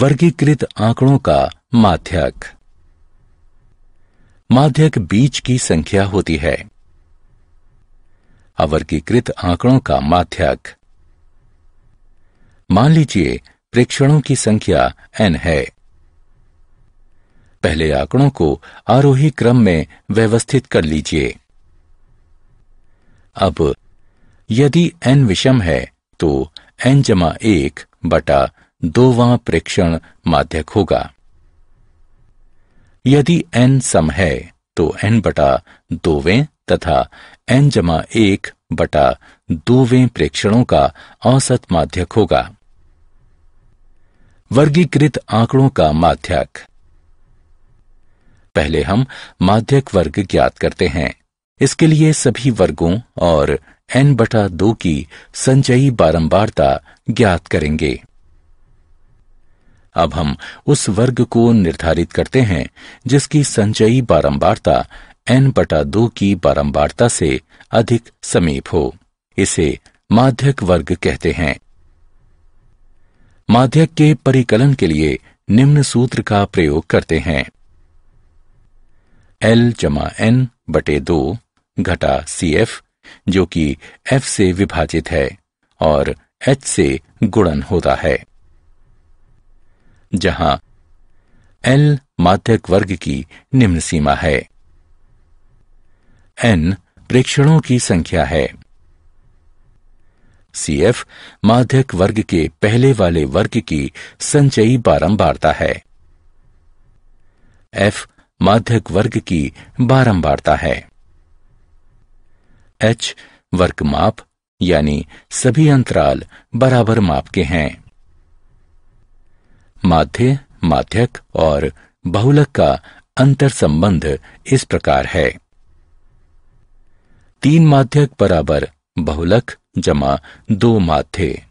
वर्गीकृत आंकड़ों का माध्यक। माध्यक बीच की संख्या होती है। अवर्गीकृत आंकड़ों का माध्यक। मान लीजिए, प्रेक्षणों की संख्या n है। पहले आंकड़ों को आरोही क्रम में व्यवस्थित कर लीजिए। अब, यदि n विषम है तो n जमा एक बटा दोवा प्रेक्षण माध्यक होगा। यदि n सम है तो n बटा दोवें तथा n जमा एक बटा दोवें प्रेक्षणों का औसत माध्यक होगा। वर्गीकृत आंकड़ों का माध्यक। पहले हम माध्यक वर्ग ज्ञात करते हैं। इसके लिए सभी वर्गों और n बटा दो की संचयी बारंबारता ज्ञात करेंगे। अब हम उस वर्ग को निर्धारित करते हैं, जिसकी संचयी बारंबारता एन बटा दो की बारंबारता से अधिक समीप हो। इसे माध्यक वर्ग कहते हैं। माध्यक के परिकलन के लिए निम्न सूत्र का प्रयोग करते हैं। एल जमा एन बटे दो घटा सी एफ़ जो कि एफ़ से विभाजित है, और एच से गुणन होता है। जहाँ L माध्यक वर्ग की निम्न सीमा है। एन प्रेक्षणों की संख्या है। सी एफ़ माध्यक वर्ग के पहले वाले वर्ग की संचयी बारंबारता है। एफ़ माध्यक वर्ग की बारंबारता है। एच वर्ग माप यानी सभी अंतराल बराबर माप के हैं। माध्य, माध्यक और बहुलक का अंतर संबंध इस प्रकार है। तीन माध्यक बराबर बहुलक जमा दो माध्य।